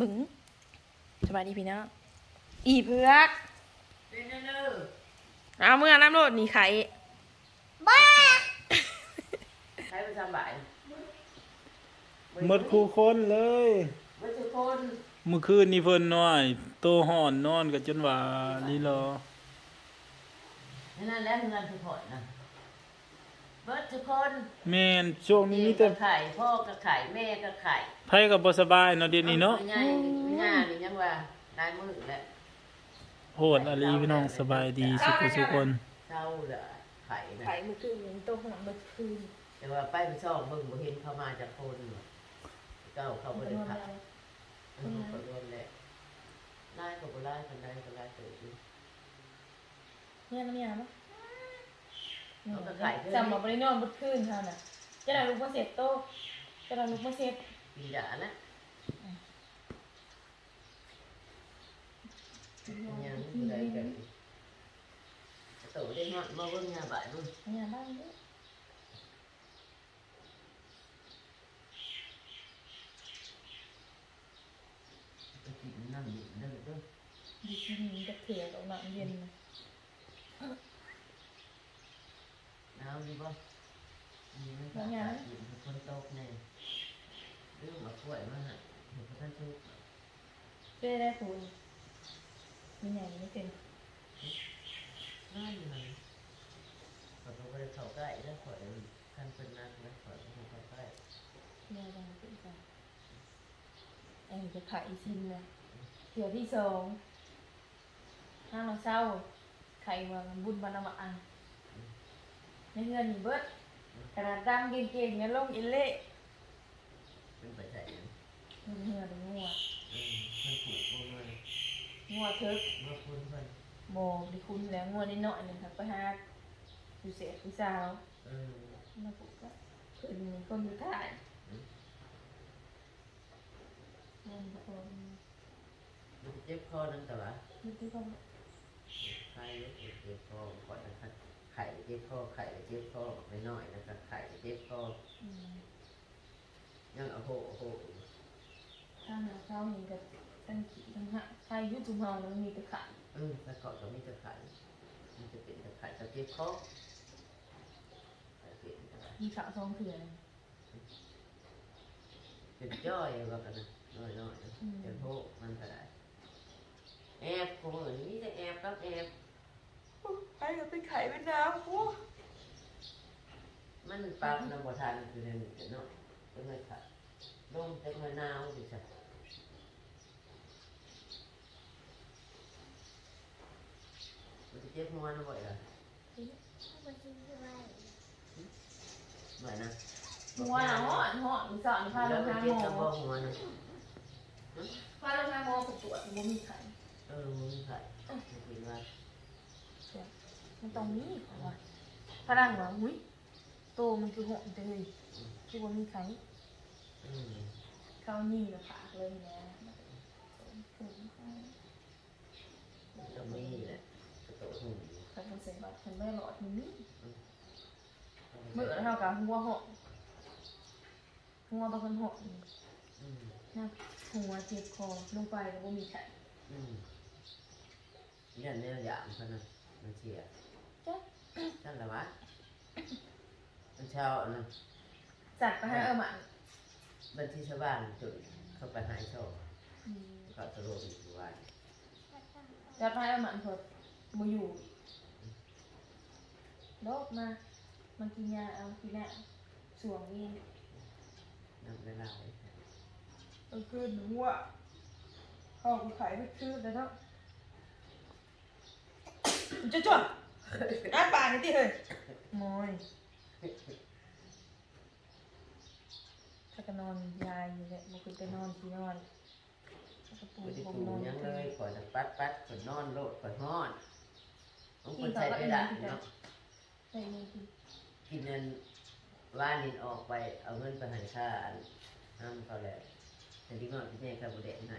บึ้งสบายดีพี่น้องอีเพือกเด้อเด้อเอาเมื่อน้ำโลดนี่ไข่บ้าใช้ประจำบ่ายหมดคู่คนเลยวัชพลเมื่อคืนนี่เพิ่นน้อยโตห่อนนอนกันจนว่าลีรอนั่นแหละเงินทุกคนนะเบิดทุกคนแม่นช่วงนี้มีแต่ก็ไข่พ่อก็ไข่แม่ก็ไข่ ไผก็บ่สบายเนาะเดี๋ยวนี้เนาะง่ายง่ายนี่ยังว่าได้มือแล้วโหดอลีพี่น้องสบายดีสุขสุขคนเศร้าเลยไข่นะไข่เมื่อคืนยังโตขนาดเมื่อคืนแต่ว่าไปไปซ่อมเบิ่งบ่เห็นเขามาจากคนเก้าเขาบ่ได้ขับเออเขาโดนแหละไล่ก็บ่ไล่กันได้ก็ไล่เติบอยู่เนี่ยน้ำยาปะเขาก็ไข่ด้วยจำบอกไปนอนเมื่อคืนเท่าน่ะจะได้ลูกมาเสร็จโตจะได้ลูกมาเสร็จ กินยานะยังบ่ได้กันโตได้ฮอดมาเบิ่งยาบ่ายมึงเนี่ย เห็นพระท่านทุกเพื่อได้คุณมีใหญ่ไม่เป็นง่ายเลยขอตัวไปเข้าใกล้แล้วขอท่านเป็นนักนะขอตัวเข้าใกล้เนี่ยยังเป็นกันไอ้จะขายซินนะเถื่อที่สองห้างเราเศร้าไข่วางบุญบรรณมาอันในเงินนี่เบิดขนาดดำเก่งๆเนี่ยลงอินเล่เป็นไปได้ยังเงินเหือเป็นงัวเออมันผูกบ่มางัวเทิกเมื่อคุณเพิ่นโมดิคุณแล้วงัวนิดหน่อยหนึ่งครับไปหาอยู่เสียผู้สาวเออมาปลูกก็เพิ่นมีคนอยู่ท่ายเงินคนมันเจ็บคอนั่นแต่ว่ามีที่คนไข้เจ็บคอก่อนนะครับไข่เจ็บคอไข่เจ็บคอไม่น้อยนะครับไข่เจ็บคออืมยังเอาโหโห ถ้าหาเช้านี่ก็ตั้งขี้ตั้งหักใครอยุจุมเฮาแล้วมีแต่ขาดเออแต่ก่อนก็มีแต่ไข่มันจะเป็นแต่ไข่จะเจ็บคอไข่เป็นแต่ไข่มีขาซองเถื่อนเป็นจ้อยว่ากันนะน้อยน้อยๆนะเป็นโหมันก็ได้แอบกูเหมือนนี่จะแอบกับแอบใครก็เป็นไข่เป็นน้ำกูมันปรับน้ำบทานคือในหนึ่งเนาะเป็นไงค่ะ ลมเป็นไงหนาวดิจ้ะมันจะเจ็บหัวนะบ่อยเหรอมากินด้วยบ่อยนะหัวหนาวหอนหอนมีส เจ็บหมกับอบ่หัวนะพาลงทางหมอไปตรวจบ่มีไข่เออมันมีไข่มันกินว่ามันต้องมีของว่าพลังว่ายโตมันคือหอนแต่เฮ้ยคือบ่มีไข่อืมเข้านี่แล้วปากเลยนะจะมีแหละกระโตหุ่นใครเป็นเสียงบัตรคนไม่หลอดนี่เมื่อเท่ากับหัวหอนหัวบางคนหอนอืมนะหัวเจ็บคอลงไปแล้วบ่มีไข่เนี่ยเนี่ยอย่างพนันมันเชียจ้ะนั่นแหละวะมันเช้านะจัดไปให้เออมัน บันที่ชาวบ้านจุดเข้าไปหายโชคเขาตะโลกอีกวันจัดไปให้เออหมันเพิ่นบ่อยู่โลกมา มันกินยาเอากินยาสวงนี่นั่งเวลาไว้เออคืนหนูอะเข้ากูขายไปคืนแล้วเนาะจะจวดอ่านปากนี่ติเฮ้ยมอยถ้า ก็นอนยายอยู่แหละบ่คือไปนอนที่นอนถ้าก็ปูไม่ได้ผมถูนอนยังเลเลยยก่อนจะปัดปัดก่อนนอนโลดก่อนนอนต้องคนใส่ไปได้เนาะใช่เลยพี่กินเงินว่านินออกไปเอาเงินไปให้ค่าอันน้ำเขาแหละแต่ที่ก่อนที่แม่ข้าวโมแดงให้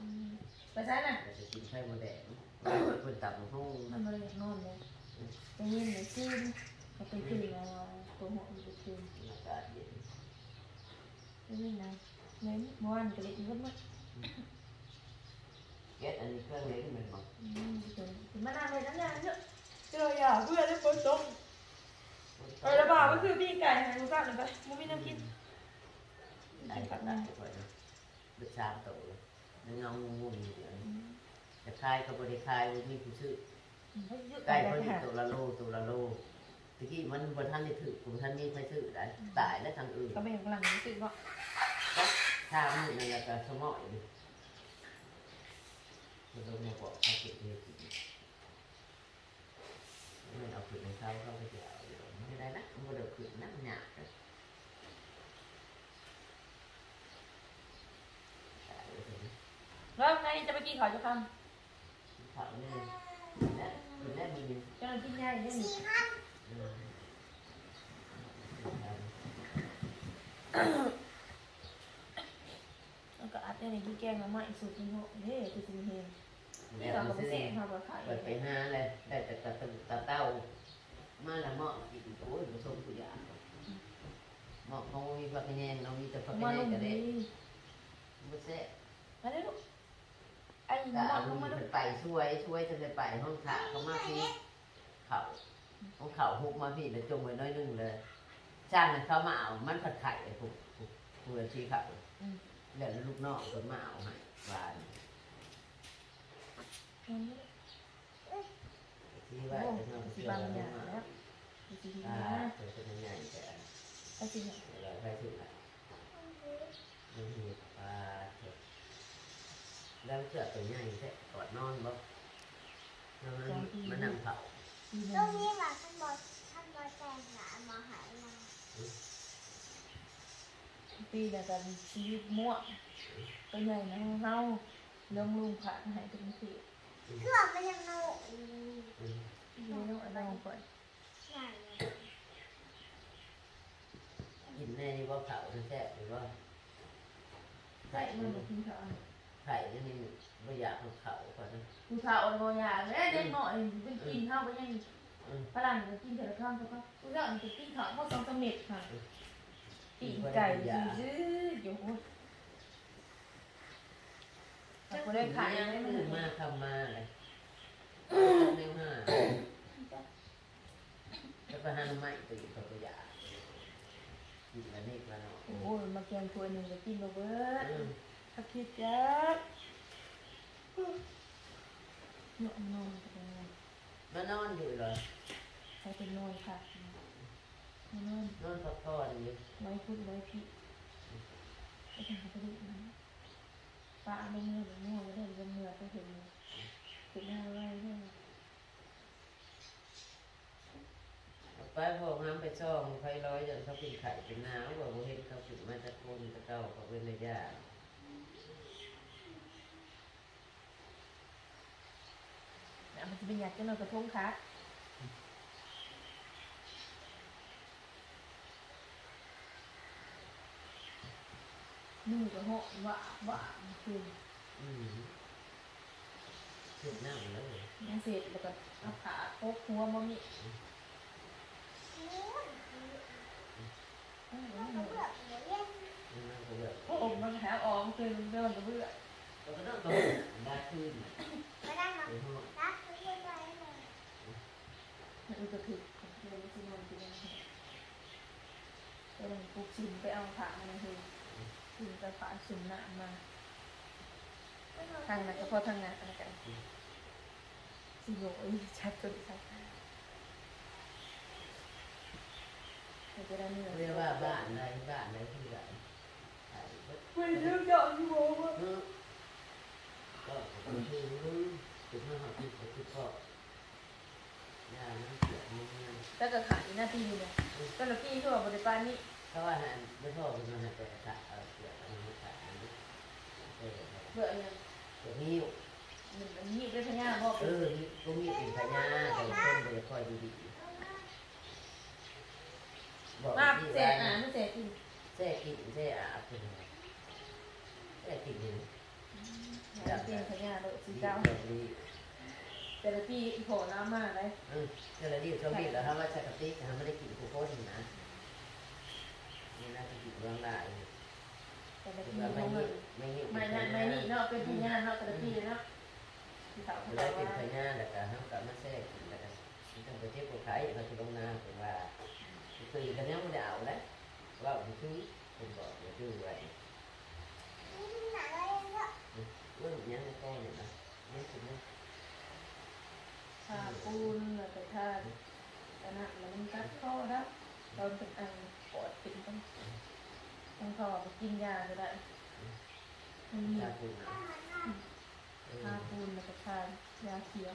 อืมไปใช่น่ะแต่จะกินไข่โมแดงคนตับห้องมันบ่ได้อยากนอนเลยไปเย็นเลยซึมเขาไปคืนเอาตัวหัวมันไปคืนอากาศเย็นไม่เล่ นนะเน้นเมื่อวานก็เล่นเยอะมากอเก็ตอันนี้เครื่องเล็กมันบอกอืมถึงถึงมานานเลยนั่นแหละเนี่ยเจออย่าเพื่อนได้ฝนตกเออระบาดก็คือพี่ไก่ให้รู้จักหน่อยไปมูมีน้ำกินได้กินก็กับได้น้ำก่อนนะเดือดชามโตเลยเงางงงอยู่เดี๋ยวนี้จะคายก็บริคายมีผู้ชื่อให้ยืดไก่ไก่เขาได้อยู่ค่ะตัวละโลตัวละโลตะกี้มันบนท่านนี่ถือผมท่านนี่ไปซื้อได้ตายแล้วทางอื่นก็ไม่เห็นกำลังรู้สึกว่าถ้ามือนั่นแหละก็สมอยดิมันต้องมาบอกเขาเก็บเงินไม่เอาขึ้นในเขาเขาไปเดี๋ยวเดี๋ยวไม่ได้นะ มันเดือดขึ้นนะมันหยาบเลยตายเลยทีนี้แล้วไงจะไปกินข้าวจะทเขาเนี่ยและคุณแม่มีำจะนอนกินง่าย ได้หนิสี่พันอืมแล้วก็อัดได้ในที่แกงมาใหม่สูตรนี้โหเฮ้ยคือสิเฮงแล้นี่วเรามัก็นไปซื้อแสะมาแบบขายเปิดไปห้าเลยได้แต่ตะตะตะเต้ามาละหม้อกินโอ้ยผสมกุยาหม้อเขามีผักกระแยงเรามีแต่ผักกระมาแยลงงกระเด็ดีนไม่แซ่มาได้ลูกไอ้ก็มาเอาลลูงกมาดูมันไปช่วยช่วยจนได้ไปห้องขาเขามาพี่เขาห้องเขาฮุกมาพี่แล้วจงไว้น้อยนึงเลยจ้างให้เขามาเอามันผัดไข่ไอ้พวกพวกพวกที่เขา แล้วลูกน้องก็มาเอาให้หวานที่ว่าโอ้จะนอนสิเชื่อบังแล้วอย่ามาแล้วสิอ่านะเป็นยังไงแต่ไอ้สิเราไปถึงแล้วมันมีปลาเถอะแล้วเชือกตัวใหญ่แท้กอดนอนบ่แล้วมันมันนั่งเผาทีตนึรงงนี้แหละท่านบอท่านบอแจ้งหามาหายมา ปีเดียวกันชีวิตม่วงตัวใหญ่นะเฮาเรื่องลุงผ่านหายเป็นสิเครื่องมันยังโง่อยู่อืมเรื่องอะไรลงไปนั่นเลยกินแน่นี่ว่าเผาแท้หรือว่าไก่มันกินข้าวไข่นี่นี่ไม่อยากเอาเผาก่อนนะกูข้าวอ่อนบ่อยากแล้วเด็กน้อยเป็นกินข้าวไปยังอืมฝรั่งก็กินแต่ละคำเฉพาะกูอยากจะกินข้าวเพราะสองสามเม็ดค่ะ ปีกไก่ยืดอยู่แต่กูได้ขายยังไม่ไม่ถึงมาทำมาเลยไม่มาแล้วก็หันไม้ตีกับตัวอยางกินแล้วนี่แล้วเนาะโอ้ยมาแกงถ้วยหนึ่งก็กินมาเบิดอืมถ้าคิดจักเนาะนอนก็ได้มานอนอยู่เหรอใช้เป็นนอนค่ะ นอนนอนพักผ่อนอยู่ไว้พูดไว้พี่ไปทำกระดูกนะป้าลงเมื่อลงเมื่อไม่ได้ลงเมื่อก็เห็นถึงหน้าไว้ด้วยไปพอน้ำไปช่องไฟร้อยจนเขาเป็นไข่เป็นน้ำว่าบ่เห็นเขาถึงมาตะโกนตะเก้าเขาเป็นระยะนะมันจะเป็นอยากจะนอนกระทงค่ะ มือก็เหาะว่าว่าคืออืมสุดน้ำเลยยังเสร็จแล้วก็เอาขาโคกหัวมามีโอ้ยเอ้ยมันก็เบื่อเดี๋ยวเย็นน้ำก็เยอะโอ้โหมันหาออกคือเดินกับเบื่อก็ต้องตัวได้ขึ้นไม่ได้มาในห้องรักไม่ได้ไปเลยมันอุตถึกเดินไปที่นอนที่นั่นไปลงปลุกชิมไปเอาขามาเลย ชิมไปฝาชิมหน้ามาทางนั้นก็พอทางนั้นอะไรกันสิโยยชัดจนชัดจะได้เนื้อเรียกว่าบ้านอะไรบ้านอะไรที่ไหนไข่ก็ไม่เรื่องเยอะอยู่บ่วะเออก็คนที่รู้ถึงห้าหักที่เขาที่ก็ยาน้ำเกลือมันงานแล้วก็ขายหน้าที่เนี่ยก็ละพี่ทั่วบริการนี่ เขาว่าหันไม่พ่อคุณมันแต่ขาเอาเกลือมันมาขายอันนี้เออเบื่อเนี่ยเดี๋ยวนี้มันมีด้วยพญาบอกเออนี่ก็มีเป็นพญาแต่คนเดี๋ยวคอยดีๆบอกมาที่เสร็ว่าจอะไม่เสร็จกินแท้กินแท้อาบเป็นไงแท้กินนี่อยากเป็นพญาโดยสีดีเจ้าดีแต่ละพี่โผล่น้ำมาเลยเออเจอดีชอบดีแล้วถ้าว่าชากติกนะไม่ได้กินกูโคตรนะ นี่น่าจะกินเรื่องได้แต่ละถึงพี่ว่าเขาไม่เงิยิ่นงไม่งี้ไม่นั่นไม่นี่เนาะเป็นพญาเนาะแต่ละปีเนาะที่เขาเขาวว่าเป็นพญาแล้วก็ห้ามกับมาแทรกแล้วก็ต้องไปเจ็บปวดไข้เราจะลงนาเป็นว่าตื่นกันยังไม่ได้เอาแล้วว่าผมซื้อผมบอกอย่าดื้อไว้หนังอะไรเยอะเรื่องยังไม่ก้อนเนี่ยนะนี่คือนี่ทาปูนแล้วก็ทาแต่น่ะแล้วมันกัดคอแล้ว ตอนเป็นอันปอดปิดต้องต้องพอไปกินยาก็ได้มันมีชาคุณนะทาปูนแล้วก็ทายาเขียว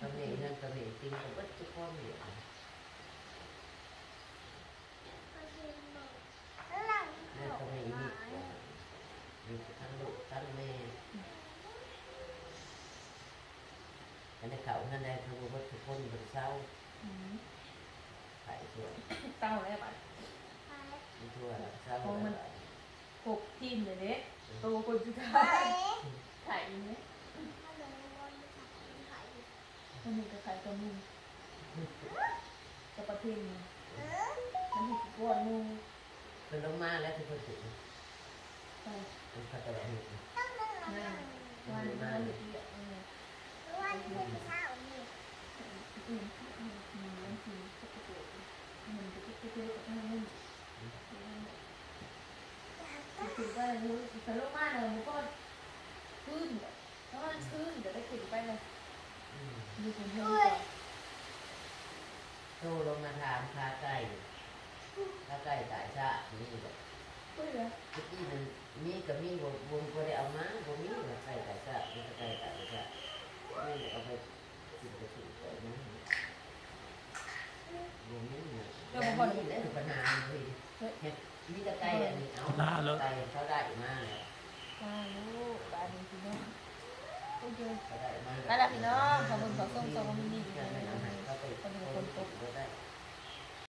ตำหนินั่นตำหนิจริงผมว่าทุกคนเนี่ยหลังนั่นเขาตำหนิหมีมามีทั้งลูกทั้งแม่อันนี้เขาท่านใดทำว่าทุกคนเป็นเศร้าอืมไข่ทั่ว เต้าแล้วบัดทั่วเศร้าหกทีมเลยเด้โตคนสุดท้าไปยไข่เนี่ยถ้าลงวันจะขายมันหนึ่งกับไข่ตัวนึงกับประเทศนึงเออมันหนึ่งกับก้อนนึงเป็นลงมาแล้วทุกคนถึงไปมันก็จะแบบนี้ต้องลงหลังวันนั้นเหลือเยอะเออวันที่เช้านี่อืมอืมอืมบางทีก็จะเกิดมันจะเกิดเกิดกับมันนึง ถึงไปรู้แต่ลงมาเลยมันก็ขึ้นแล้วมันขึ้นเดี๋ยวได้ขึ้นไปเลยมีคนเพิ่มก่อนโตลงมาถามคาไก่คาไก่ตายชะนี่แบบเมื่อกี้มันมีกับมีวงวงก็ได้เอามาบ่มีแบบไก่ตาย